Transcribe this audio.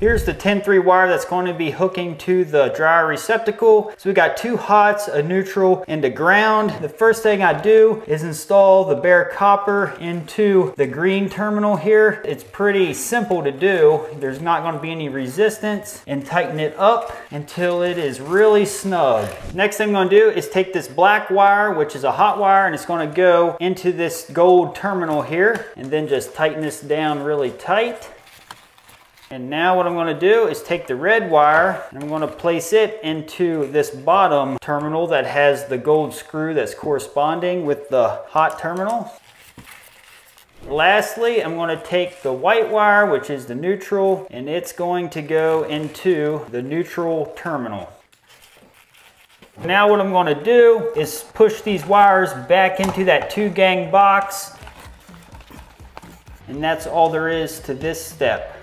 Here's the 10-3 wire that's going to be hooking to the dryer receptacle. So we got two hots, a neutral, and a ground. The first thing I do is install the bare copper into the green terminal here. It's pretty simple to do. There's not going to be any resistance and tighten it up until it is really snug. Next thing I'm going to do is take this black wire, which is a hot wire, and it's going to go into this gold terminal here and then just tighten this down really tight. And now what I'm gonna do is take the red wire and I'm gonna place it into this bottom terminal that has the gold screw that's corresponding with the hot terminal. Lastly, I'm going to take the white wire, which is the neutral, and it's going to go into the neutral terminal. Now what I'm going to do is push these wires back into that two gang box, and that's all there is to this step.